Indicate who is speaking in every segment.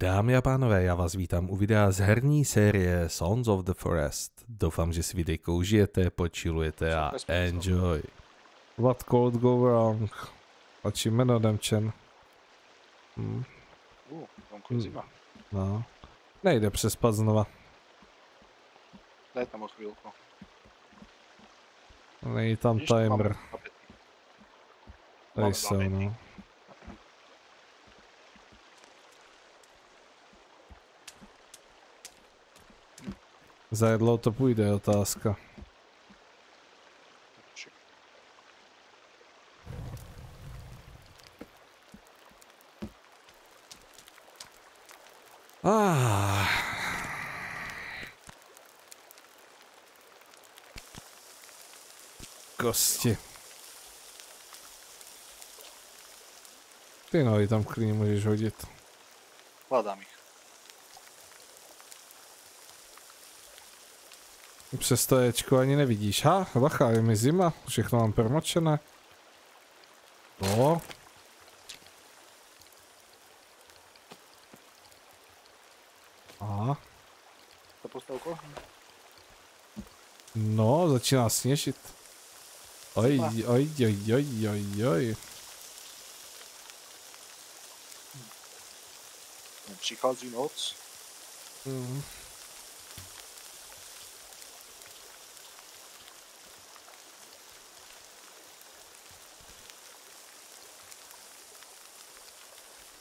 Speaker 1: Dámy a pánové, já vás vítám u videa z herní série Sons of the Forest. Doufám, že si videjko užijete, počilujete a enjoy. What could go wrong? Achievement redemption. Hm.
Speaker 2: Uh, zima.
Speaker 1: No. Nejde přespat znova.
Speaker 2: Daj tam o chvíľku.
Speaker 1: Není tam timer. Tady jsou,
Speaker 2: dva
Speaker 1: no. Za dlouho to půjde, otázka. Ah. Kosti. Ty nohy tam klidně můžeš hodit.
Speaker 2: Hľadám ich.
Speaker 1: Přes to Ečko ani nevidíš. Ha, bacha, je mi zima, všechno mám promočené. No. Aha,
Speaker 2: To postavko?
Speaker 1: no, začíná sněžit. Oj, oj, oj, oj, oj, oj.
Speaker 2: Přichází noc.
Speaker 1: Mm.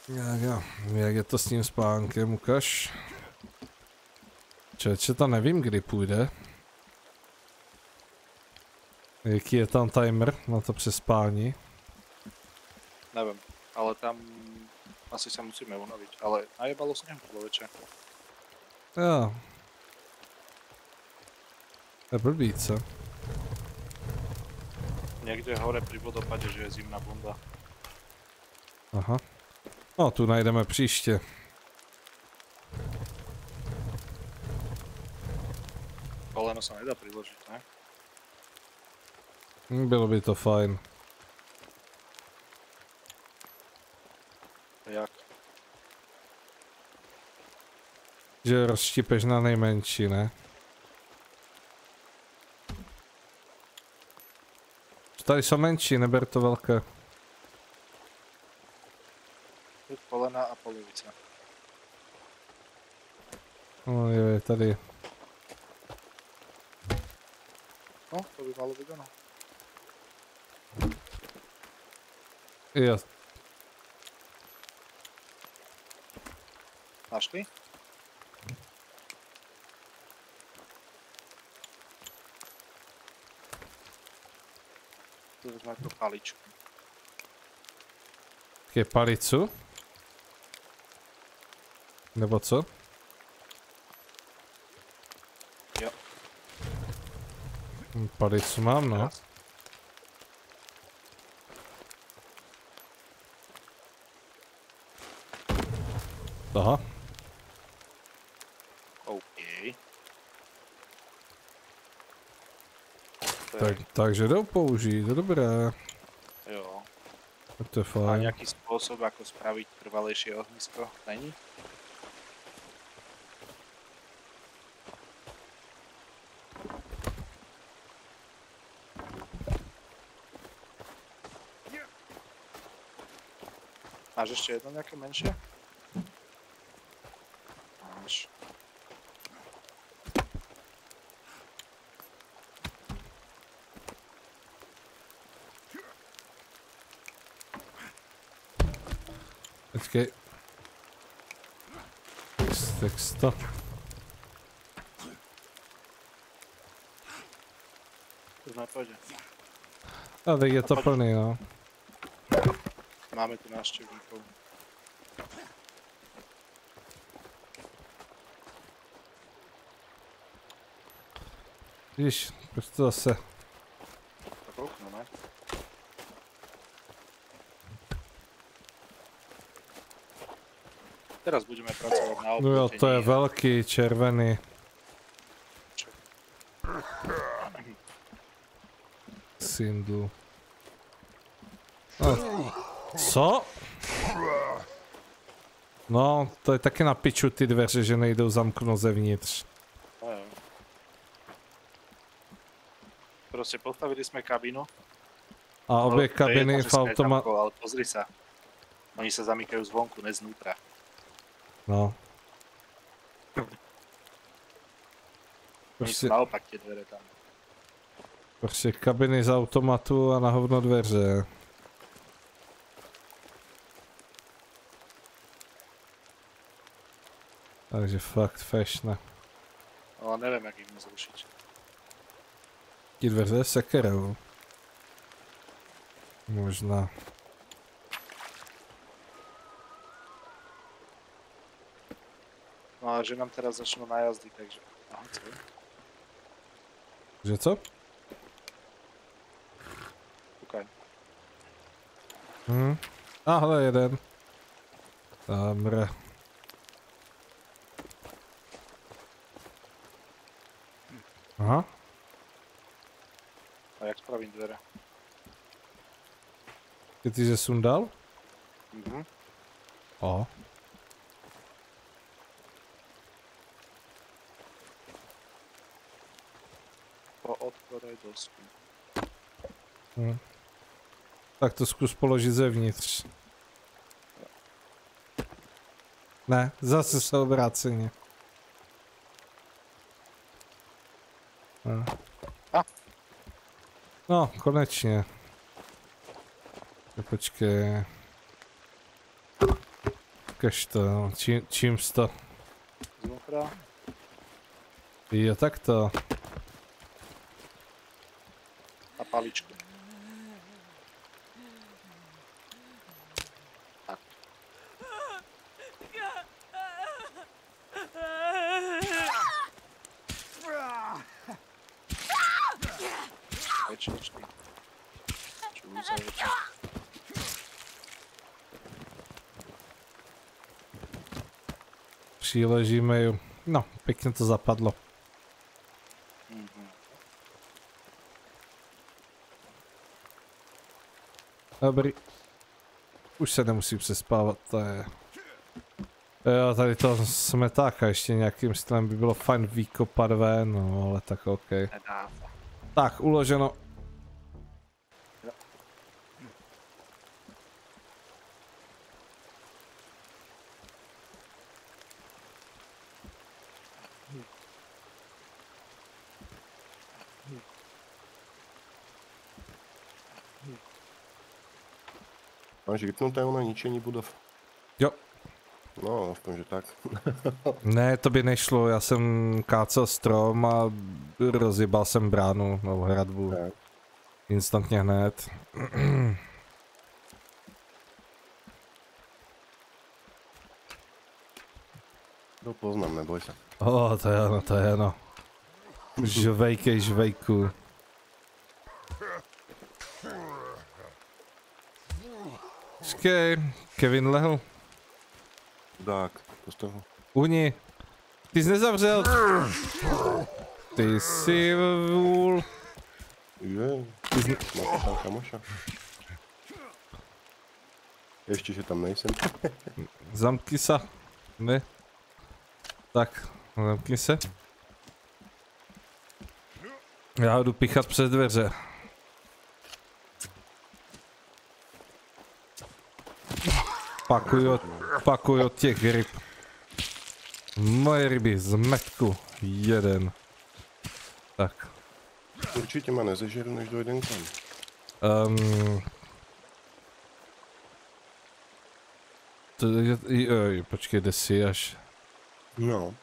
Speaker 1: Jak, jo. jak je to s tím spánkem, ukaž. Čeče, to nevím, kdy půjde. Jaký je tam timer na to přespání?
Speaker 2: Neviem, ale tam asi sa musíme unaviť. Ale najebalo snehu človeče.
Speaker 1: Jo. To je blbý, co?
Speaker 2: Niekde hore pri vodopade, že je zimná bunda.
Speaker 1: Aha. No, tu najdeme příště.
Speaker 2: Koleno sa nedá priložiť, ne?
Speaker 1: Hm, Bylo by to fajn.
Speaker 2: Jak?
Speaker 1: Že rozštípeš na nejmenší, ne? Tady jsou menší, neber to velké.
Speaker 2: Tu kolena polovica.
Speaker 1: No, je, je tady.
Speaker 2: No, to by malo byť ono.
Speaker 1: Jo,
Speaker 2: Našli? Tu vezme tú paličku.
Speaker 1: je palicu. Nebo co?
Speaker 2: Jo.
Speaker 1: Hm, Palicu mám, no. Aha.
Speaker 2: OK.
Speaker 1: Tak, takže jdou použít, to dobré.
Speaker 2: jo.
Speaker 1: To je
Speaker 2: A
Speaker 1: fajn.
Speaker 2: nejaký spôsob, ako spraviť trvalejšie ohnisko? Není? Máš ešte jedno nejaké menšie? Máš.
Speaker 1: Počkej. Text, texto.
Speaker 2: To
Speaker 1: je to plný, no.
Speaker 2: Máme tu návštevníkov.
Speaker 1: Vidíš, proč to zase.
Speaker 2: Tak okno, ne? Teraz budeme pracovať na
Speaker 1: No jo, to je velký, červený. Sindu. A, co? No, to je taky na piču ty dveře, že nejdou zamknout zevnitř.
Speaker 2: Jo. Proste postavili sme kabinu.
Speaker 1: A obě
Speaker 2: No,
Speaker 1: kabiny v
Speaker 2: sme
Speaker 1: automa...
Speaker 2: tam, Ale pozri sa. Oni sa zamykajú zvonku, ne znútra.
Speaker 1: No. Prostě,
Speaker 2: naopak tie dvere tam.
Speaker 1: prostě kabiny z automatu a na hovno dveře. Takže fakt fešne.
Speaker 2: Ale neviem, jak ich zrušiť.
Speaker 1: Ti dveře sekerou. Možná.
Speaker 2: No a že nám teraz začnú najazdy, takže... Aha, co?
Speaker 1: Že co?
Speaker 2: Kúkaj.
Speaker 1: Hm. Ahle jeden. Tamre. Aha.
Speaker 2: A jak spravím dvere?
Speaker 1: Ty ty že sundal?
Speaker 2: Mhm.
Speaker 1: O.
Speaker 2: Po otvorej dosky.
Speaker 1: Hm. Tak to zkus položit zevnitř. Ne, zase se obráceně.
Speaker 2: A.
Speaker 1: No, konečně. Tak Počkej. Ukaž to, no. čím, čím jsi to?
Speaker 2: Znútra.
Speaker 1: Jo, tak to.
Speaker 2: A paličku.
Speaker 1: Přiležíme ju. No, pěkně to zapadlo. Dobrý. Už se nemusím přespávat, to je... Jo, tady to smetáka ještě nějakým stylem by bylo fajn vykopat ven, no ale tak ok. Tak, uloženo.
Speaker 3: Máš vypnutého na ničení budov?
Speaker 1: Jo.
Speaker 3: No, aspoň, že tak.
Speaker 1: Ne, to by nešlo, já jsem kácel strom a rozjebal jsem bránu, nebo hradbu.
Speaker 3: Ne.
Speaker 1: Instantně hned.
Speaker 3: To poznám, neboj se.
Speaker 1: O, to je ono, to je ono. Žvejkej, žvejku. Kevin lehl.
Speaker 3: Tak, postav ho.
Speaker 1: Uni. Ty jsi nezavřel. Ty jsi vůl.
Speaker 3: Je,
Speaker 1: Ty jsi...
Speaker 3: máte tam kamoša. Ještě, že tam nejsem.
Speaker 1: Zamkni se. Ne. Tak, zamkni se. Já jdu pichat přes dveře. Pakuj od, pakuj od těch ryb. Moje ryby z metku. Jeden. Tak.
Speaker 3: Určitě má nezežeru, než dojdem kam.
Speaker 1: Um, to je, jo, počkej, kde jsi až.
Speaker 3: No,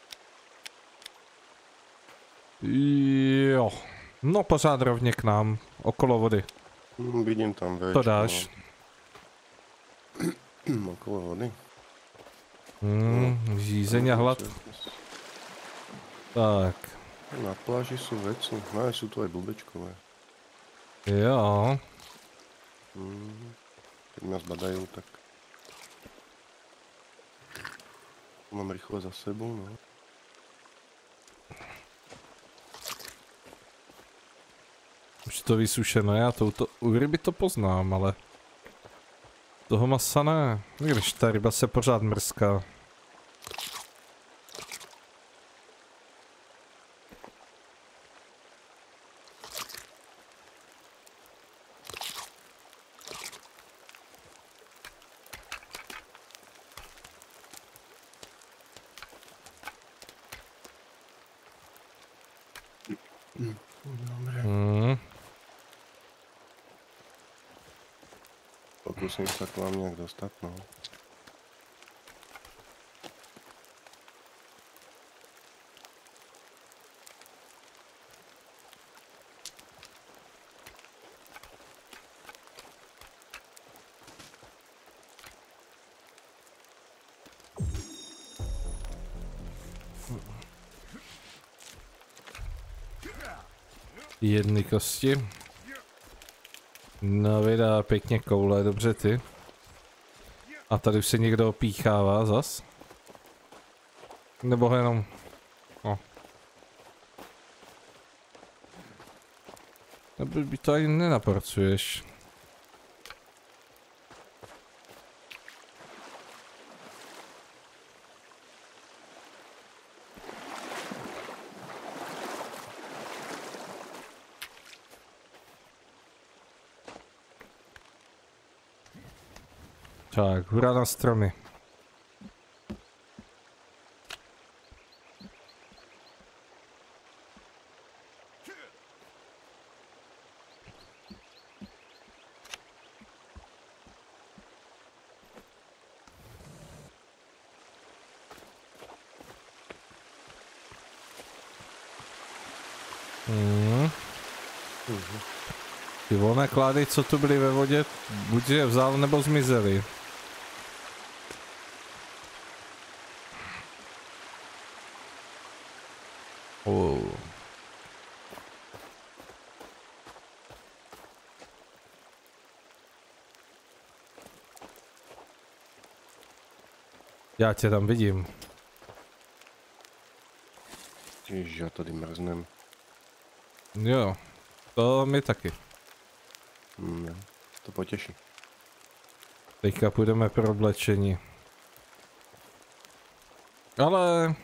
Speaker 1: Jo. No pořád rovně k nám, okolo vody.
Speaker 3: vidím tam več.
Speaker 1: To dáš.
Speaker 3: No. Okolo vody.
Speaker 1: Hmm, žízeň a hlad. Tak.
Speaker 3: Na pláži jsou věci. No, jsou to aj blbečkové.
Speaker 1: Jo.
Speaker 3: Hmm. Keď nás badají, tak... Mám rychle za sebou, no.
Speaker 1: Už to vysušené, já touto, u ryby to poznám, ale toho masa ne. Když ta ryba se pořád mrská.
Speaker 3: Dobre.
Speaker 1: Hmm.
Speaker 3: Pokusím sa k vám nejak dostať, no.
Speaker 1: Jedny kosti. No vydá pěkně koule, dobře ty. A tady už se někdo opíchává zas? Nebo jenom... No. Nebo by to ani nenapracuješ. Tak, hurá na stromy. Mhm. Ty volné klády, co tu byly ve vodě, buď je vzal nebo zmizely. Já tě tam vidím.
Speaker 3: Ježiš, ja tady mrznem.
Speaker 1: Jo, to mi taky.
Speaker 3: Jo. To poteší.
Speaker 1: Teďka půjdeme pro oblečení. Ale...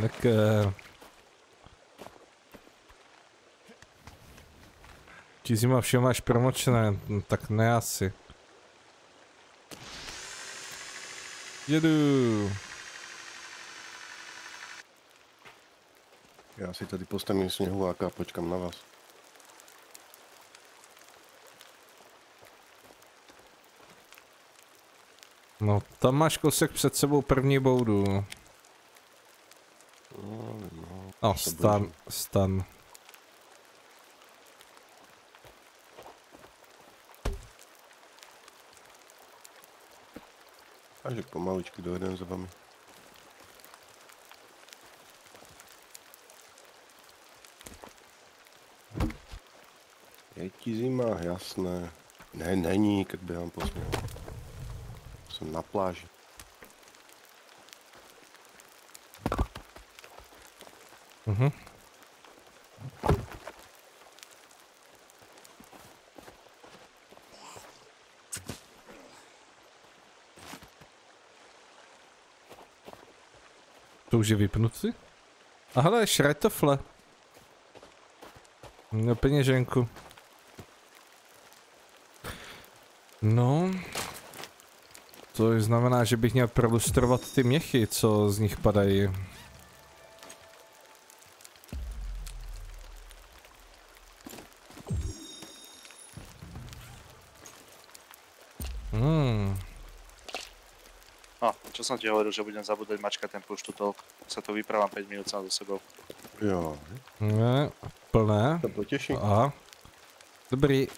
Speaker 1: Tak... Ti zima vše máš promočné, no tak ne asi. Jedu.
Speaker 3: Já si tady postavím sněhuláka a počkám na vás.
Speaker 1: No, tam máš kousek před sebou první boudu.
Speaker 3: No, no.
Speaker 1: No, stan, stan.
Speaker 3: Takže pomaličky dojedem za vami. Je ti zima, jasné. Ne, není, keď běhám po sněhu. Jsem na pláži.
Speaker 1: Mhm. To už je vypnutý? A hele, šretofle. No peněženku. No. To znamená, že bych měl prolustrovat ty měchy, co z nich padají.
Speaker 2: Som ti hovoril, že budem zabúdať mačkať ten push to talk. Sa to vyprávam 5 minút sám za sebou.
Speaker 3: Jo,
Speaker 1: Ne, plné.
Speaker 3: to potěší.
Speaker 1: Aha. Dobrý.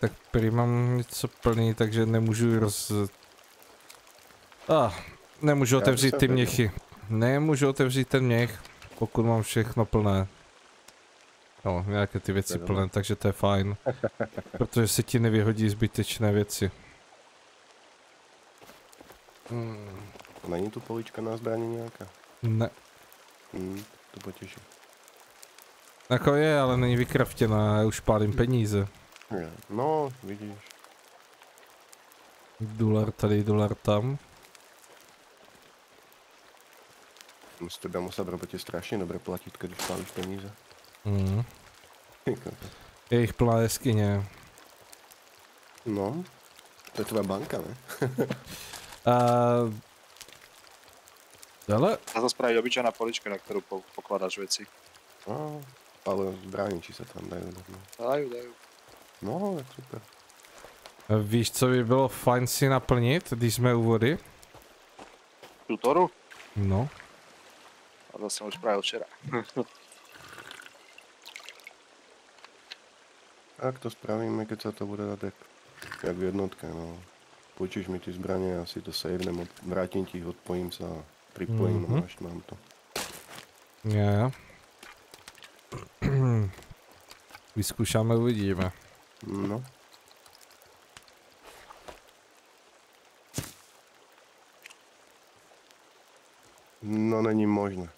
Speaker 1: Tak prý mám něco plný, takže nemůžu roz... Ah, nemůžu
Speaker 3: Já
Speaker 1: otevřít ty měchy. Nemůžu otevřít ten měch, pokud mám všechno plné. No, nějaké ty věci plné, takže to je fajn. Protože se ti nevyhodí zbytečné věci. Hmm,
Speaker 3: Není tu polička na zbraně nějaká?
Speaker 1: ne,
Speaker 3: Hm, to potěší.
Speaker 1: jako je, ale není vykraftěná, já už pálím peníze.
Speaker 3: Je. No, vidíš.
Speaker 1: Dolar tady, dolar tam.
Speaker 3: Z tebe muset v robotě strašně dobře platit, když pálíš peníze.
Speaker 1: Hmm. Je jich plná jeskyně.
Speaker 3: No, to je tvoje banka, ne?
Speaker 1: A Ale
Speaker 2: Dá sa spraviť obyčajná polička, na ktorú po, pokladáš veci.
Speaker 3: No, ale zbraniči sa tam dajú. dať, no.
Speaker 2: Dajú, dajú.
Speaker 3: No, tak super.
Speaker 1: víš, co by bylo fajn si naplnit, když jsme u vody?
Speaker 2: Tutoru?
Speaker 1: No.
Speaker 2: A to som už spravil včera.
Speaker 3: Ak to spravíme, keď sa to bude dať jak, jak v jednotke, no. Počíš mi ty zbranie, ja si to savenem, od- vrátim ti odpojím sa a pripojím
Speaker 1: Mhm.
Speaker 3: mm-hmm. až mám to.
Speaker 1: Já. Vyzkoušáme, uvidíme.
Speaker 3: No. No není možné.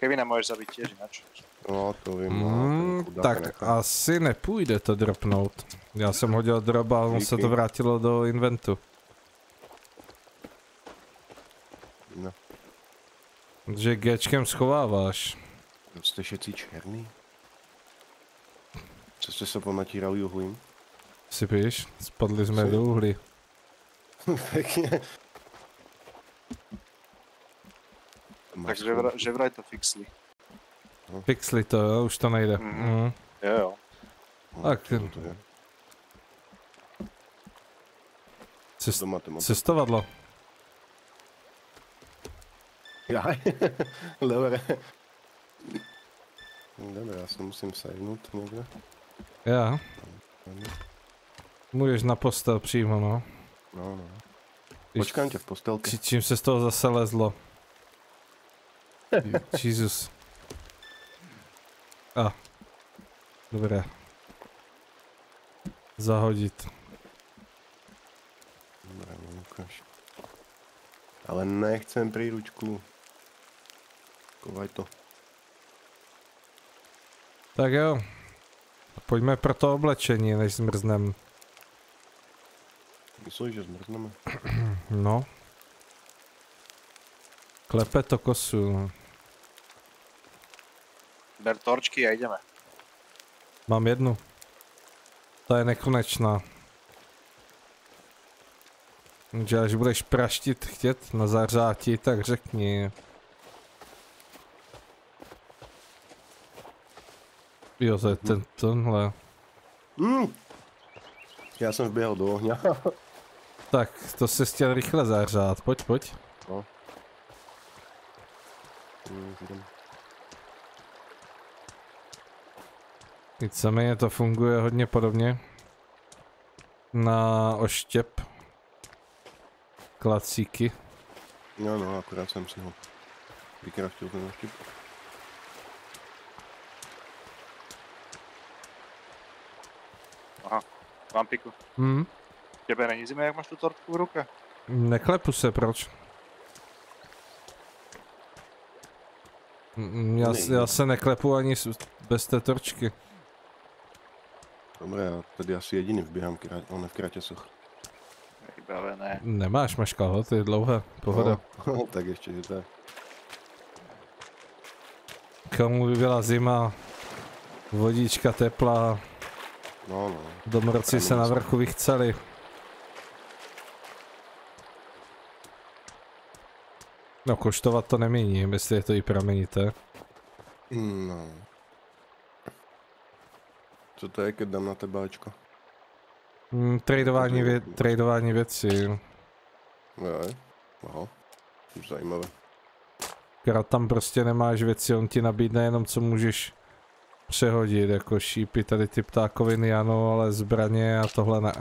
Speaker 2: Kevina môžeš zabiť tiež ináč.
Speaker 3: No to vím. no,
Speaker 1: Mm,
Speaker 3: ten chudák
Speaker 1: tak
Speaker 3: nechá.
Speaker 1: asi nepůjde to dropnout. Já jsem hodil drop a on se to vrátilo do inventu.
Speaker 3: No,
Speaker 1: Že Gčkem schováváš.
Speaker 3: jste všetci černý? Co jste se ponatírali uhlím?
Speaker 1: Si píš? Spadli jsme do uhlí.
Speaker 3: Pekne. Máš
Speaker 2: Takže vraj, že vraj to fixli.
Speaker 1: Pixli to, jo, už to nejde.
Speaker 2: Mhm.
Speaker 1: Mm.
Speaker 2: Jo, jo.
Speaker 3: No,
Speaker 1: tak.
Speaker 3: čo to je?
Speaker 1: Cest, cestovadlo.
Speaker 3: Já? Dobre. Dobre, já se musím sejnout někde.
Speaker 1: Já. Můžeš na postel přímo, no.
Speaker 3: No, no. Počkám tě v postelce.
Speaker 1: Či, čím se z toho zase lezlo? Jesus. A. Dobré. Zahodit.
Speaker 3: Dobre, no, ukáž. Ale nechcem príručku. Kovaj to.
Speaker 1: Tak jo. Pojďme pro to oblečení, než zmrznem.
Speaker 3: Myslíš, že zmrzneme?
Speaker 1: No. Klepe to kosu.
Speaker 2: Ber torčky a ideme.
Speaker 1: Mám jednu. Ta je nekonečná. Že až budeš praštit chtět na zařáti, tak řekni. Jo, to je ten, tenhle.
Speaker 3: Mm. Já jsem vběhl do ohňa.
Speaker 1: Tak, to se chtěl rychle zahřát, pojď, pojď.
Speaker 3: Mm, jdem.
Speaker 1: Víceméně to funguje hodně podobně. Na oštěp. Klacíky.
Speaker 3: no, no, akorát jsem si ho vykraftil ten oštěp.
Speaker 2: Mám piku.
Speaker 1: Hm,
Speaker 2: Tebe není zima, jak máš tu tortku v ruke?
Speaker 1: neklepu se, proč? Já, já se neklepu ani bez té torčky.
Speaker 3: Dobre, já tady asi jediný vběhám, krát, on v kraťasoch.
Speaker 2: Vybavené.
Speaker 1: Nemáš, máš kalhoty, je dlouhé, pohoda.
Speaker 3: No, tak ještě, že tak.
Speaker 1: Komu by byla zima, vodička teplá,
Speaker 3: No, no.
Speaker 1: domorodci se na vrchu vychceli. No, koštovat to nemění, jestli je to i pramenité.
Speaker 3: No. Co to je, keď dám na tebáčko?
Speaker 1: Mm, tradování, vě, tradování věcí.
Speaker 3: Jo. Aha. Zajímavé.
Speaker 1: Akorát tam prostě nemáš věci, on ti nabídne jenom co můžeš přehodit, jako šípy, tady ty ptákoviny ano, ale zbraně a tohle ne.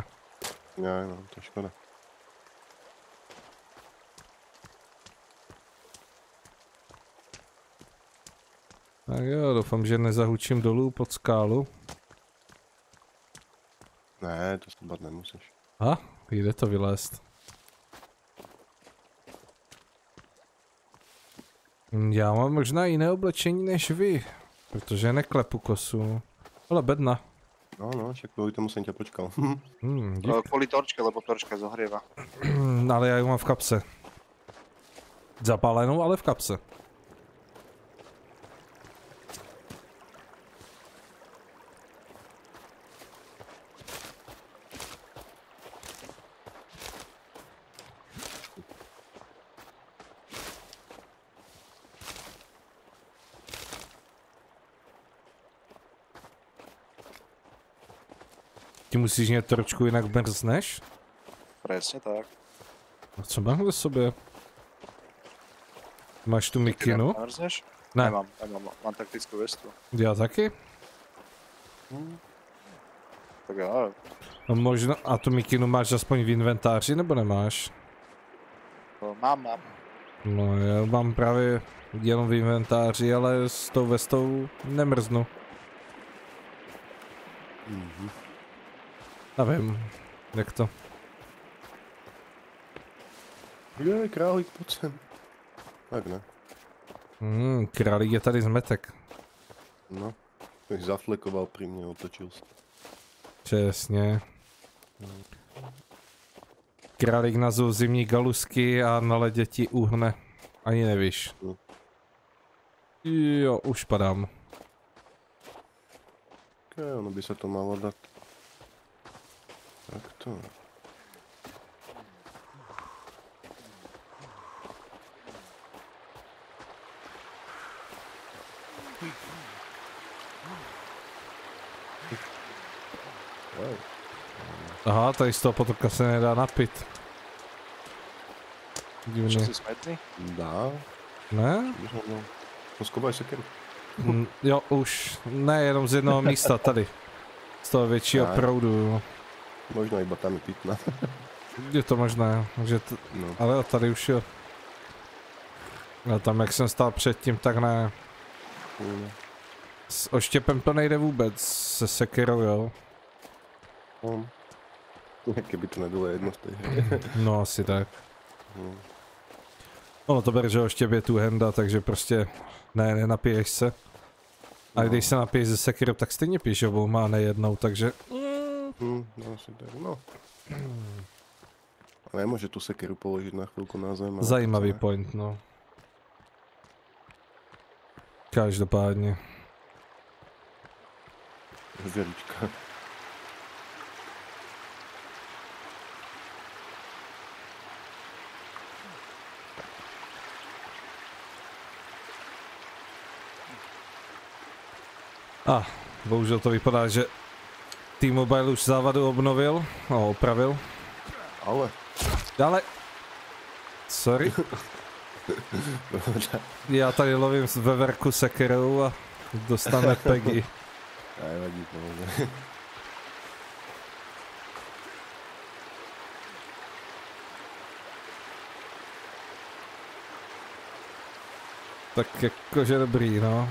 Speaker 3: Já, no, to škoda.
Speaker 1: Tak jo, doufám, že nezahučím dolů pod skálu.
Speaker 3: Ne, to slbat nemusíš.
Speaker 1: A, jde to vylézt. Já mám možná jiné oblečení než vy, protože neklepu kosu. Ale bedna.
Speaker 3: No, no, však kvůli tomu jsem tě počkal.
Speaker 1: Hmm, dík.
Speaker 2: No, Kvôli torčke, lebo torčka zohrieva.
Speaker 1: ale já ji mám v kapse. Zapálenou, ale v kapse. Musíš mít trošku jinak mrzneš?
Speaker 2: Presne tak.
Speaker 1: A co mám ve sobě? Máš tu mikinu?
Speaker 2: Mrzneš?
Speaker 1: Ne,
Speaker 2: Nemám, nemám, mám taktickú vestu.
Speaker 1: já taky?
Speaker 2: Tak já.
Speaker 1: No možno, a tu mikinu máš aspoň v inventáři, nebo nemáš?
Speaker 2: No, Mám, mám.
Speaker 1: No já mám právě jenom v inventáři, ale s tou vestou nemrznu.
Speaker 3: Mhm.
Speaker 1: Nevím, jak to.
Speaker 3: Je, králík, pojď sem. Tak ne.
Speaker 1: Hmm, králík je tady zmetek.
Speaker 3: No. Jak zaflekoval pri mne, otočil sa.
Speaker 1: Přesně. Králík nazul zimní galusky a na ledě ti uhne. Ani nevíš.
Speaker 3: No.
Speaker 1: Jo, už padám.
Speaker 3: Ok, ono by sa to malo dať. Takto. Wow.
Speaker 1: Aha, tady z toho potoka se nedá napít.
Speaker 2: Čo
Speaker 1: Divně.
Speaker 2: si smetný?
Speaker 3: Dá,
Speaker 1: Ne?
Speaker 3: No skovaj sekeru.
Speaker 1: Mm, jo, už. Ne, jenom z jednoho místa, tady. Z toho většího
Speaker 3: Tak.
Speaker 1: proudu.
Speaker 3: Možno iba tam je pitná.
Speaker 1: Je to možné, že t-
Speaker 3: No.
Speaker 1: ale tady už jo. A tam jak jsem stál předtím, tak ne.
Speaker 3: Mm.
Speaker 1: S oštěpem to nejde vůbec, se sekerou jo.
Speaker 3: No. Keby to nebylo jedno v té.
Speaker 1: No asi tak.
Speaker 3: No.
Speaker 1: Ono to bere, že oštěp je tu henda, takže prostě ne, nenapiješ se. A když se napiješ ze sekirou, tak stejně piješ obouma, ne jednou, takže...
Speaker 3: Hm, no asi tak, no. A nemôže tú sekeru položiť na chvíľku na zem.
Speaker 1: Zajímavý
Speaker 3: ne?
Speaker 1: point, no. Každopádně.
Speaker 3: Zverička.
Speaker 1: A, bohužel to vypadá, že T-Mobile už závadu obnovil, no, opravil.
Speaker 3: Ale,
Speaker 1: Ale... Sorry. Já tady lovím s veverku sekerou a dostane Peggy.
Speaker 3: nevadí, pohodě.
Speaker 1: Tak jakože dobrý, no.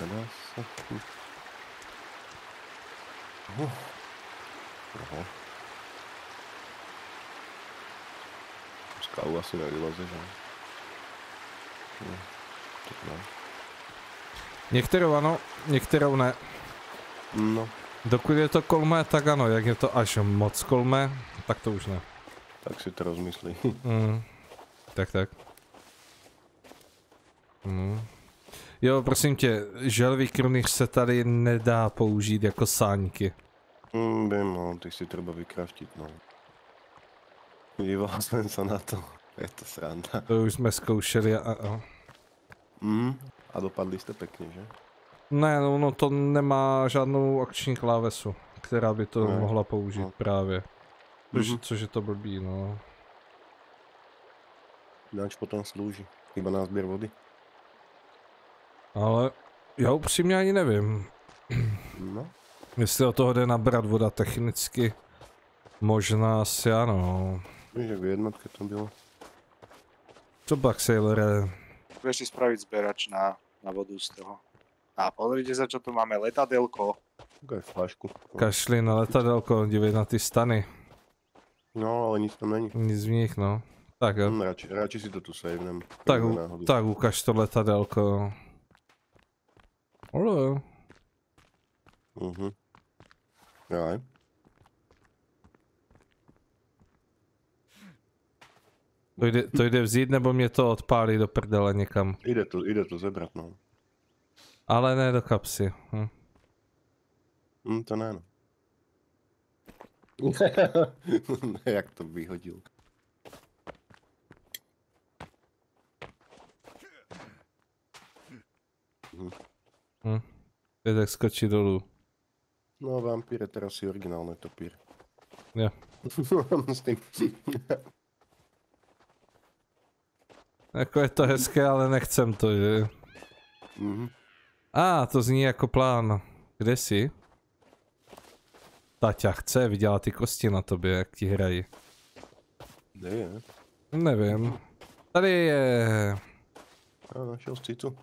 Speaker 3: Nedá Oho. Z kávu asi nevyleze, že? No, tak ne.
Speaker 1: Některou ano, některou ne.
Speaker 3: No,
Speaker 1: Dokud je to kolmé, tak ano, jak je to až moc kolmé, tak to už ne.
Speaker 3: tak si to rozmyslí.
Speaker 1: Mm. Tak, tak. Mm. Jo, prosím tě, želvý krunýř se tady nedá použít jako sáňky.
Speaker 3: Hm, viem, no, ty si treba vykraftiť, no. Díval jsem sa na to. Je to sranda.
Speaker 1: To už jsme zkoušeli a, a.
Speaker 3: Mm. A dopadli jste pekne, že?
Speaker 1: Ne, no, no to nemá žádnou akční klávesu, která by to
Speaker 3: Ne.
Speaker 1: mohla použít
Speaker 3: No.
Speaker 1: právě. Což,
Speaker 3: Mhm.
Speaker 1: což je to blbý, no.
Speaker 3: Ináč potom slúži. Iba na sběr vody.
Speaker 1: Ale já upřímně ani nevím,
Speaker 3: No,
Speaker 1: jestli od toho jde nabrat voda technicky. Možná asi ano.
Speaker 3: víš, jak v jednotke to bylo.
Speaker 1: Co pak, Sailore?
Speaker 2: Vieš si spraviť zberač na, na vodu z toho. A pozrite sa, čo tu máme, letadelko.
Speaker 3: Ukáž flašku. No.
Speaker 1: Kašli na letadelko, dívej na ty stany.
Speaker 3: no, ale nic tam není.
Speaker 1: Nic v nich, no. Tak jo.
Speaker 3: Hm, radši, radši si to tu savenem.
Speaker 1: Tak, tak ukaž to letadelko. Jo.
Speaker 3: Mhm. Aj.
Speaker 1: To jde, to jde vzít, nebo mě to odpálí do prdele někam.
Speaker 3: Ide to, ide to zebrat, no.
Speaker 1: Ale ne do kapsy. Hm.
Speaker 3: Hm, to ne, no. Jak to vyhodil.
Speaker 1: Hm. Je tak skočí dolů.
Speaker 3: No, vampír je teraz si originálny topír.
Speaker 1: Jo.
Speaker 3: S tým.
Speaker 1: Jako je to hezké, ale nechcem to, že?
Speaker 3: Mhm.
Speaker 1: A, ah, to zní jako plán. Kde jsi? Taťa chce, viděla ty kosti na tobě, jak ti hrají.
Speaker 3: Kde je?
Speaker 1: Nevím. Tady je...
Speaker 3: A našel jsi tu.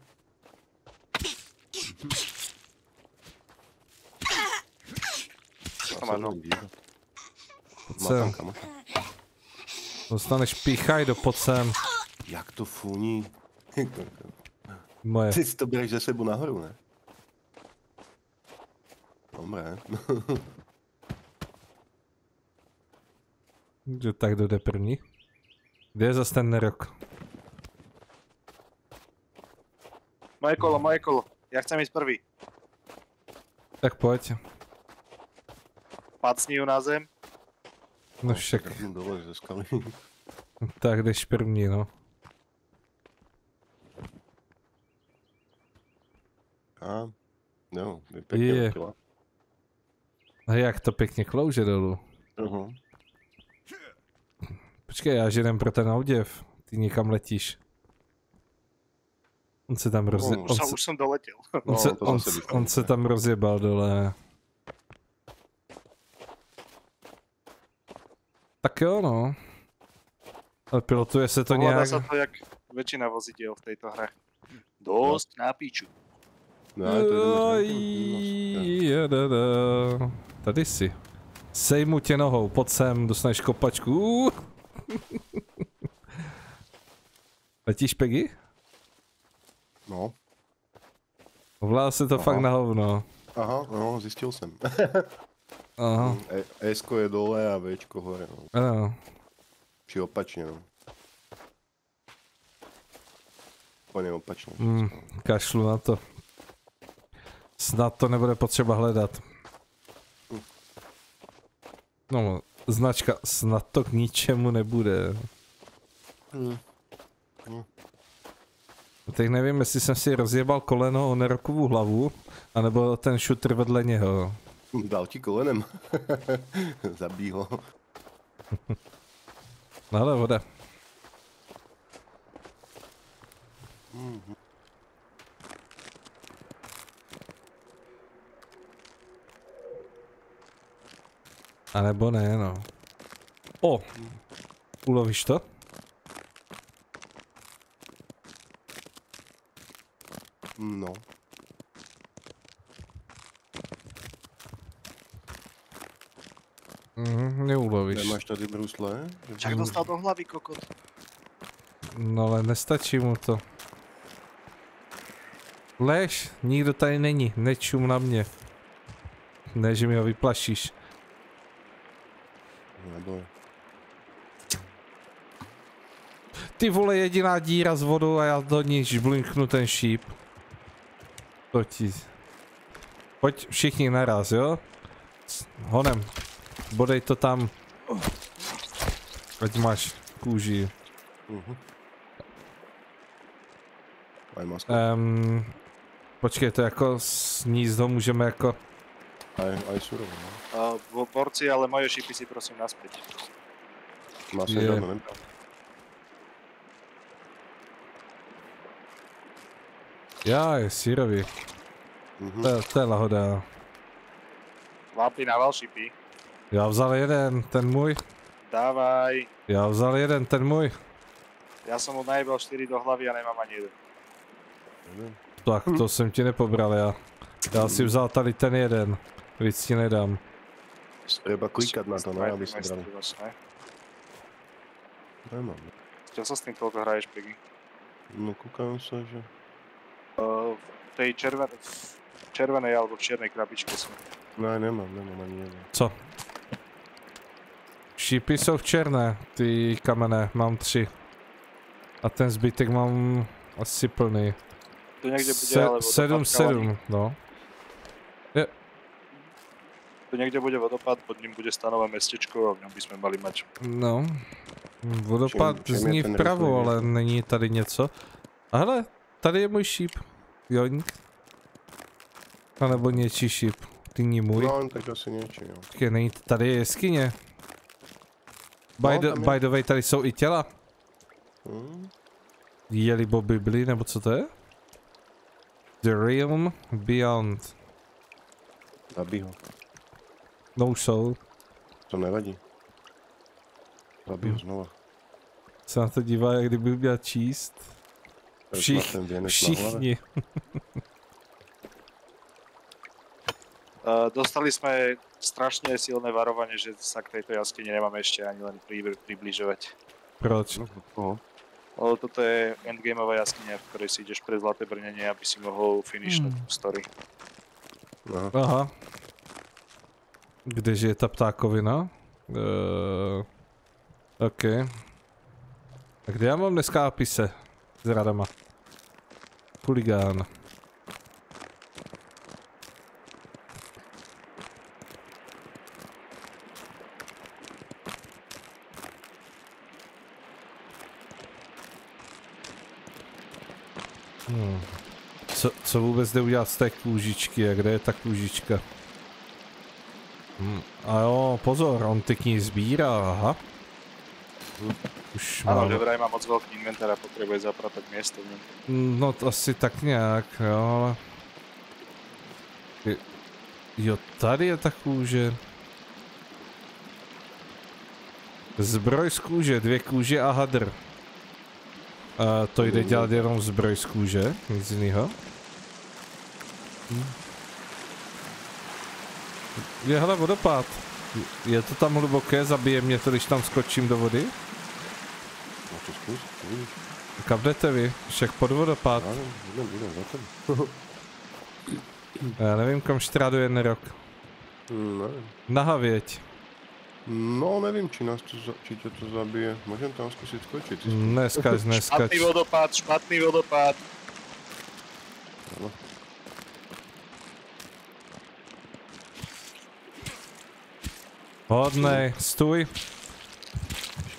Speaker 2: No.
Speaker 1: Sem. Dostaneš píchaj do pod sem.
Speaker 3: Jak to funí?
Speaker 1: Moje.
Speaker 3: Ty si to bereš ze sebu nahoru, ne? Dobré.
Speaker 1: Že tak kdo jde první? Kde je zase ten nerok?
Speaker 2: Moje kolo, moje kolo. Ja chcem ísť prvý.
Speaker 1: Tak pojď.
Speaker 2: Pacni ju na zem.
Speaker 1: No však,
Speaker 3: Trfím dole ze skaly.
Speaker 1: tak jdeš první, no.
Speaker 3: A, no, je pěkně
Speaker 1: Je. A jak to pěkně klouže dolů.
Speaker 3: Uh-huh.
Speaker 1: Počkej, já židem pro ten oděv. Ty někam letíš. On se tam rozje...
Speaker 3: No,
Speaker 1: On, se,
Speaker 2: už som doletel.
Speaker 1: on,
Speaker 3: no,
Speaker 1: se, on, se- on se
Speaker 3: ne?
Speaker 1: tam rozjebal dole. Tak jo, no. Ale pilotuje se to
Speaker 2: Ovláda
Speaker 1: nějak...
Speaker 2: sa to jak väčšina vozidiel v tejto hre. Dosť na píču.
Speaker 3: No, ale to
Speaker 1: jadada. Tady si. Sejmu tě nohou, pojď sem, dostaneš kopačku. Letíš Peggy?
Speaker 3: No,
Speaker 1: Ovládá se to
Speaker 3: Aha.
Speaker 1: fakt na hovno.
Speaker 3: aha, no, zjistil jsem.
Speaker 1: Aha,
Speaker 3: E, S je dole a Včko hore, no.
Speaker 1: ano.
Speaker 3: Či opačně, no. Úplně opačně.
Speaker 1: Mm, kašlu na to. Snad to nebude potřeba hledat. No, značka snad to k ničemu nebude.
Speaker 3: Mm.
Speaker 1: Teď nevím, jestli jsem si rozjebal koleno o nerokovou hlavu, anebo ten šutr vedle něho.
Speaker 3: Dal ti kolenem. Zabí ho.
Speaker 1: No ale voda. A nebo ne, no. O! Ulovíš to?
Speaker 3: No.
Speaker 1: Mhm, neulovíš.
Speaker 3: Nemáš tady brusle?
Speaker 2: Čak dostal do hlavy kokot.
Speaker 1: No ale nestačí mu to. Lež, nikdo tady není, nečum na mě. Ne, že mi ho vyplašíš.
Speaker 3: Nebo
Speaker 1: Ty vole, jediná díra s vodou a já do ní žblinknu ten šíp. To ti... Pojď všichni naraz, jo? S- Honem. Bodej to tam. Ať máš kůži.
Speaker 3: Mhm. Masku.
Speaker 1: Um, počkej, to jako snízdo můžeme jako...
Speaker 3: Aj, aj surovo, no.
Speaker 2: Uh, vo borci, ale moje šipy si prosím naspäť.
Speaker 3: Má se
Speaker 1: Je. Já je sírový.
Speaker 3: Mhm.
Speaker 1: To, to je lahoda.
Speaker 2: Vápy nával šipy.
Speaker 1: Já vzal jeden, ten můj.
Speaker 2: Dávaj.
Speaker 1: Já vzal jeden, ten můj.
Speaker 2: Ja som mu najebal 4 do hlavy a nemám ani jeden.
Speaker 3: Nevím.
Speaker 1: Tak to jsem ti nepobral já. Já si vzal tady ten jeden. Víc ti nedám.
Speaker 3: Treba klikat na to, no, aby se brali.
Speaker 2: Vlastne.
Speaker 3: Nemám.
Speaker 2: Čo sa s tým toľko hraješ, Peggy?
Speaker 3: No koukám se, že...
Speaker 2: Uh, v tej červenej, v červenej alebo v čiernej krabičke som.
Speaker 3: Ne, nemám, nemám ani jeden.
Speaker 1: Co? Šípy jsou v černé, ty kamenné, mám tři. A ten zbytek mám asi plný.
Speaker 2: Tu niekde bude
Speaker 1: Se,
Speaker 2: ale vodopád.
Speaker 1: sedm, sedm, no.
Speaker 2: Tu niekde bude vodopád, pod ním bude stanové mestečko a v ňom by sme mali mať.
Speaker 1: No. Vodopád
Speaker 3: čem je
Speaker 1: zní vpravo, ale není tady něco. A hele, tady je můj šíp. Joink. A nebo něčí šíp. Ty ní můj.
Speaker 3: No, tak asi něčí, jo.
Speaker 1: Počkej, není, tady je jeskyně. By,
Speaker 3: No,
Speaker 1: the,
Speaker 3: tam je.
Speaker 1: by the way, tady jsou i těla.
Speaker 3: Hm?
Speaker 1: Jeli bo Bibli, nebo co to je? The Realm Beyond.
Speaker 3: Zabij ho.
Speaker 1: No už jsou.
Speaker 3: To nevadí. Zabij ho
Speaker 1: Hm.
Speaker 3: znova.
Speaker 1: Se na to dívá, jak kdyby měl číst.
Speaker 3: To je
Speaker 1: Všich-
Speaker 3: snad ten věnec na hlavě.
Speaker 1: Všichni.
Speaker 2: Uh, dostali sme strašne silné varovanie, že sa k tejto jaskyni nemáme ešte ani len pri, približovať.
Speaker 1: Proč?
Speaker 3: No, oho.
Speaker 2: Lebo toto je endgameová jaskyňa, v ktorej si ideš pre zlaté brnenie, aby si mohol finishnúť
Speaker 1: Hmm.
Speaker 2: hmm. story.
Speaker 3: Aha.
Speaker 1: Aha. Kdeže je ta ptákovina? Uh, OK. A kde já mám dneska apise? S radama. Huligán. Hmm. Co, co vůbec jde udělat z té kůžičky a kde je ta kůžička? Hmm. A jo, pozor, on ty knihy sbírá, aha. Už
Speaker 2: Áno,
Speaker 1: mám.
Speaker 2: že vraj má moc veľký inventár a potrebuje zapratať miesto v ňom.
Speaker 1: No to asi tak nějak, jo, ale... Jo, tady je ta kůže. Zbroj z kůže, dvě kůže a hadr. A to jde dělat jenom zbroj z kůže, nic jiného. Hm. Je hele vodopád. Je to tam hluboké, zabije mě to, když tam skočím do vody?
Speaker 3: Zkus, uvidíš.
Speaker 1: Kam jdete vy? Však pod vodopád.
Speaker 3: Já nevím, jdem, jdem.
Speaker 1: Já nevím, kam štráduje rok.
Speaker 3: Hm, nevím.
Speaker 1: Na havěť.
Speaker 3: No, nevím, či, nás to, za, či tě to zabije. Můžeme tam zkusit skočit.
Speaker 1: Neskač, neskač.
Speaker 2: Špatný vodopád, špatný vodopád.
Speaker 3: Ano.
Speaker 1: Hodnej, stůj.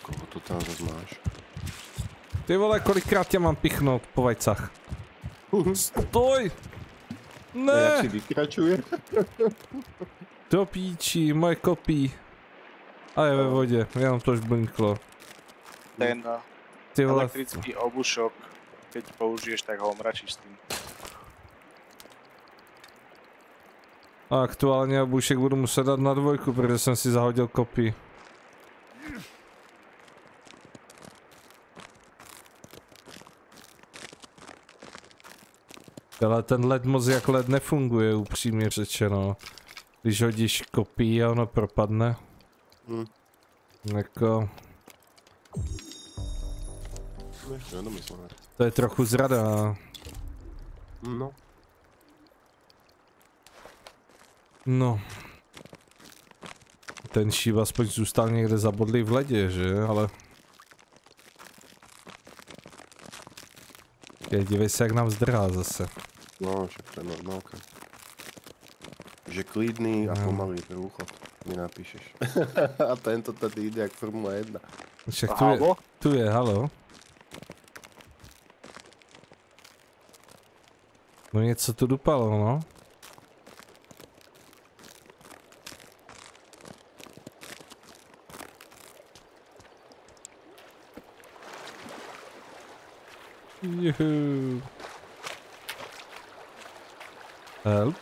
Speaker 3: Koho to tam zase máš?
Speaker 1: Ty vole, kolikrát tě mám pichnout po vajcach? Stoj!
Speaker 3: Ne. Jak si
Speaker 1: Ne!
Speaker 3: vykračuje?
Speaker 1: Do píči, moje kopí. A je ve vodě, jenom to už blinklo.
Speaker 2: Ten
Speaker 1: Ty vole,
Speaker 2: elektrický obušok, keď použiješ, tak ho omračíš s tým.
Speaker 1: a aktuálně obušek budu muset dát na dvojku, protože jsem si zahodil kopí. Ale ten led moc jak led nefunguje, upřímně řečeno. Když hodíš kopí a ono propadne.
Speaker 3: Hm.
Speaker 1: Jako,
Speaker 3: to
Speaker 1: je trochu zrada.
Speaker 3: No.
Speaker 1: No. Ten šíp aspoň zůstal někde zabodlý v ledě, že? Ale... Je, dívej se, jak nám zdrhá zase.
Speaker 3: No, však to je normálka. Že klidný a
Speaker 1: No.
Speaker 3: pomalý průchod mi napíšeš. a tento tady jde jak Formule 1.
Speaker 1: Však tu je,
Speaker 2: Halo?
Speaker 1: tu je, halo. No něco tu dupalo, no. Juhu. Help.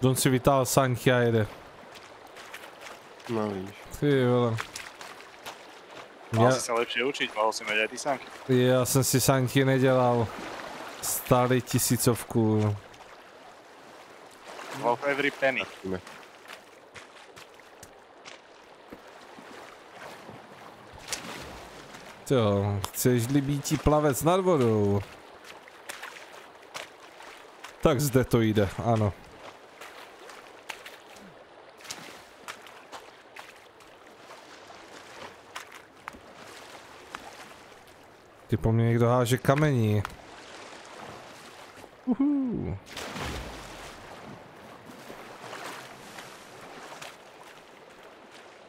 Speaker 1: Don si vytáhl sanky a jede.
Speaker 3: No víš.
Speaker 2: Mal
Speaker 1: Já,
Speaker 2: si sa lepšie učiť, mohol si mať aj ty sánky.
Speaker 1: já jsem si sanky nedělal. Stáli tisícovku.
Speaker 2: Of every penny.
Speaker 1: Jo, chceš-li býti plavec nad vodou? Tak zde to jde, ano. Ty po mně někdo háže kamení. Uhu.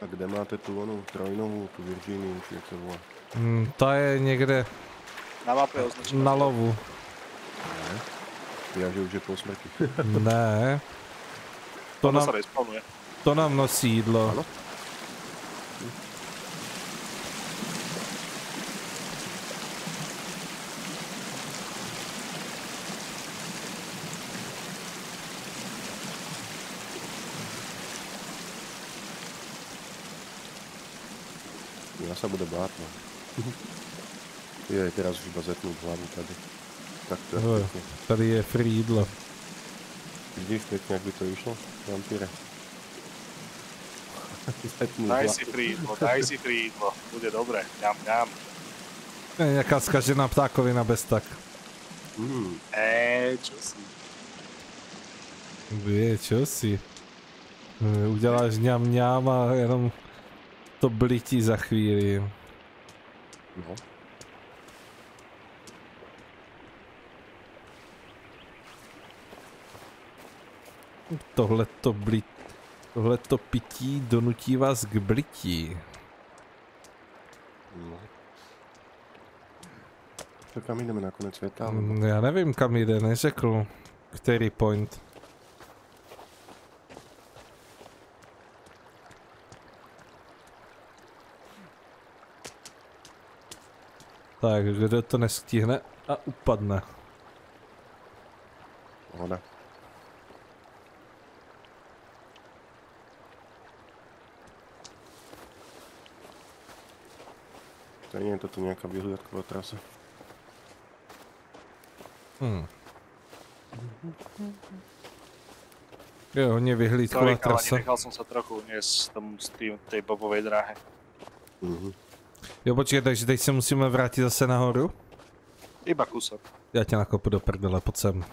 Speaker 3: A kde máte tu onu trojnovou, tu Virginii, či jak se volá?
Speaker 1: Ta je někde...
Speaker 2: Na mapě označená.
Speaker 1: Na lovu.
Speaker 3: Ne. Já, že už je po smrti.
Speaker 1: ne. To,
Speaker 2: to
Speaker 1: nám, to nám nosí jídlo.
Speaker 3: Ano? Se bude bát, no. Je, teraz už iba zetnout hlavu tady. Tak to je
Speaker 1: Jo.
Speaker 3: pěkně.
Speaker 1: Tady je free jídlo.
Speaker 3: Vidíš pěkně, jak by to išlo? Vampíre. Zetnout
Speaker 2: Daj si free jídlo, daj si free jídlo. Bude dobre. Ňam, ňam.
Speaker 1: Je nějaká zkažená ptákovina bez tak.
Speaker 3: Mm,
Speaker 2: Eee, čo si?
Speaker 1: Je, čo si? Eh, Uděláš ňam ňam a jenom to blití za chvíli.
Speaker 3: no.
Speaker 1: Tohle to blit, tohle to pití donutí vás k blití.
Speaker 3: no. Tak kam jdeme na konec světa?
Speaker 1: Mm, Já nevím kam jde, neřekl. Který point. Tak, kdo to nestihne a upadne.
Speaker 3: Pohoda. Stejně je to nějaká vyhlídková trasa.
Speaker 1: Hmm. Je hodně vyhlídková
Speaker 2: Sorry,
Speaker 1: trasa.
Speaker 2: nechal som sa trochu uniesť tomu z tým, tej bobovej dráhe.
Speaker 3: Mhm.
Speaker 1: Jo, počkej, takže teď se musíme vrátit zase nahoru?
Speaker 2: Iba kúsok.
Speaker 1: Já tě nakopu do prdele, pojď sem.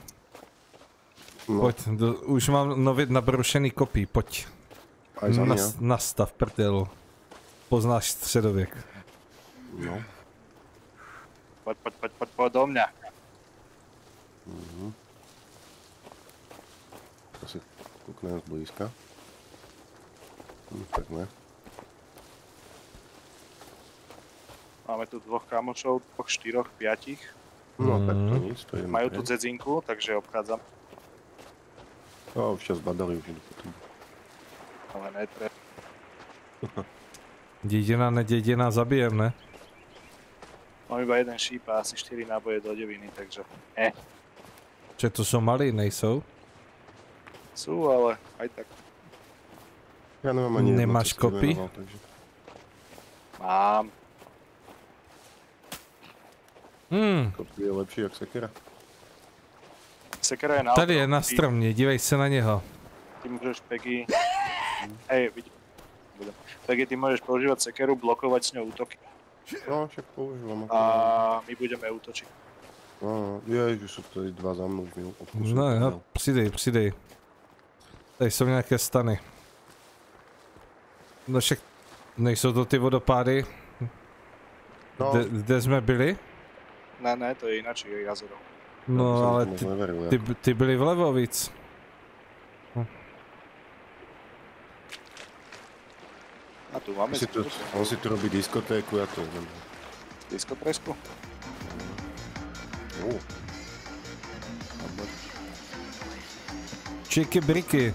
Speaker 3: No,
Speaker 1: Pojď, do, už mám nově nabrušený kopí, pojď.
Speaker 3: mě.
Speaker 1: Nas, nastav prdel. Poznáš středověk.
Speaker 3: No.
Speaker 2: Poď, poď, poď, poď, poď do mňa.
Speaker 3: Mhm. To si koukneme zblízka. Hm, tak ne.
Speaker 2: Máme tu dvoch kamošov, dvoch, štyroch, piatich.
Speaker 3: No, tak to
Speaker 1: Mhm.
Speaker 3: nic, to jdeme
Speaker 2: Majú tu dzedzinku, takže obchádzam.
Speaker 3: No, už čas badali, už jdu potom.
Speaker 2: Ale netre.
Speaker 1: Dědina, nedědina, zabijem, ne?
Speaker 2: Mám iba jeden šíp a asi 4 náboje do deviny, takže eh,
Speaker 1: Že to jsou malí, nejsou?
Speaker 2: sú, ale aj tak
Speaker 3: Já nemám ani
Speaker 1: Nemáš
Speaker 3: takže.
Speaker 2: mám.
Speaker 1: Hmm,
Speaker 3: Kopí je lepší jak sekera.
Speaker 2: Sekera je na
Speaker 1: tady je na stromě, dívej se na něho.
Speaker 2: Ty môžeš Peggy... Hej, vidím. Peggy, ty môžeš používať sekeru, blokovať s ňou útoky
Speaker 3: No, však používám.
Speaker 2: a my budeme útočiť.
Speaker 3: No, no, je, že jsou tady dva za mnou, už mi opustili.
Speaker 1: No, jo, přidej, přidej. Tady jsou nějaké stany. No však, nejsou to ty vodopády,
Speaker 3: No,
Speaker 1: kde, kde jsme byli?
Speaker 2: Ne, ne, to je ináč je jazero.
Speaker 1: No, ale
Speaker 3: ty,
Speaker 1: ty, ty, ty byli vlevo víc.
Speaker 2: A tu máme
Speaker 3: si tu, on si tu robí diskotéku, já to nevím.
Speaker 2: diskotresku.
Speaker 3: Oh.
Speaker 1: Čiky briky.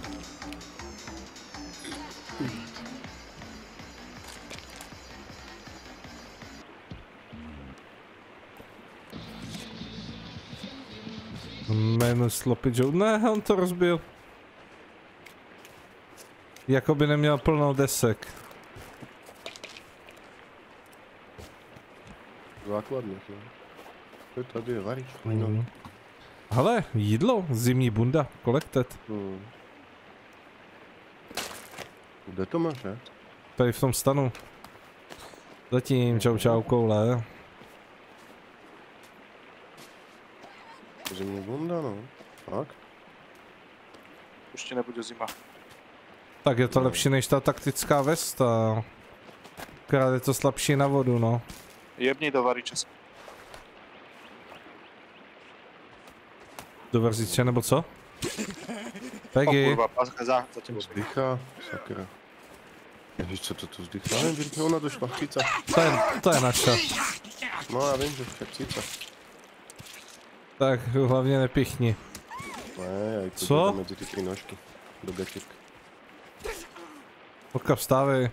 Speaker 1: Jméno Sloppy Joe. Ne, on to rozbil. Jakoby neměl plnou desek.
Speaker 3: Základně. To je tady je varíč. No.
Speaker 1: Mm. Hele, jídlo, zimní bunda, collected.
Speaker 3: Hmm. Kde to máš, ne?
Speaker 1: Tady v tom stanu. Zatím, čau čau koule.
Speaker 3: Zimní bunda, no. Tak?
Speaker 2: Už ti nebude zima.
Speaker 1: Tak je to
Speaker 3: No.
Speaker 1: lepší než ta taktická vesta. Akorát je to slabší na vodu, no.
Speaker 2: Jebni do variče.
Speaker 1: Do verziče nebo co?
Speaker 2: O
Speaker 1: Peggy,
Speaker 2: kurva, páska za, za tebou.
Speaker 3: Zdychá, sakra. Víš, co to tu vzdychla? Nevím, že ona to šlachtica.
Speaker 1: To je, to je naša.
Speaker 3: No já vím, že šlachtica.
Speaker 1: Tak hlavně nepichni.
Speaker 3: Ne, já to
Speaker 1: Co?
Speaker 3: Mezi ty tři nožky. Do gaček.
Speaker 1: Oka vstávej.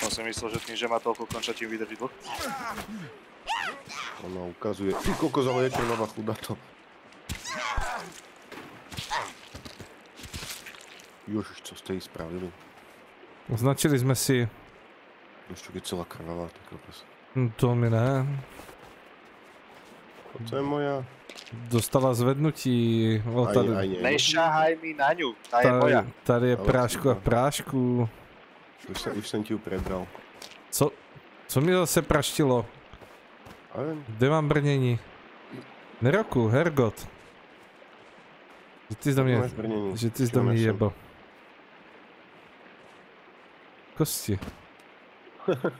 Speaker 2: Som si myslel, že tým, že má toľko končatín vydrží dlho.
Speaker 3: Ona ukazuje. Ty kokos, ale je černová chudato. Jožiš, co jste jí spravili?
Speaker 1: Označili jsme si,
Speaker 3: Ještě je celá krvavá, ty kokos.
Speaker 1: hm, to mi ne,
Speaker 3: To je moja.
Speaker 1: dostala zvednutí. O,
Speaker 3: Aj,
Speaker 1: tady,
Speaker 3: aj nie.
Speaker 2: Nešahaj mi na ňu, tá je moja.
Speaker 1: tady, tady je
Speaker 3: Ale
Speaker 1: prášku a prášku.
Speaker 3: Už, jsem, už jsem ti ju prebral.
Speaker 1: Co, co mi zase praštilo? Kde mám brnění? Neroku, Hergot. Že ty jsi do mě, že ty jsi do mě jebo. Kosti.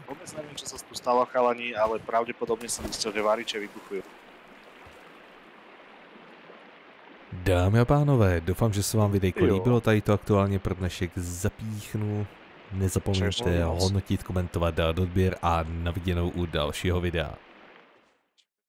Speaker 2: Vôbec neviem, čo sa tu stalo chalani, ale pravdepodobne som zistil, že variče vybuchujú.
Speaker 1: Dámy a pánové, doufám, že se vám videjko
Speaker 2: Jo.
Speaker 1: líbilo, tady to aktuálně pro dnešek zapíchnu. Nezapomeňte hodnotit, komentovat, dát odběr a na viděnou u dalšího videa.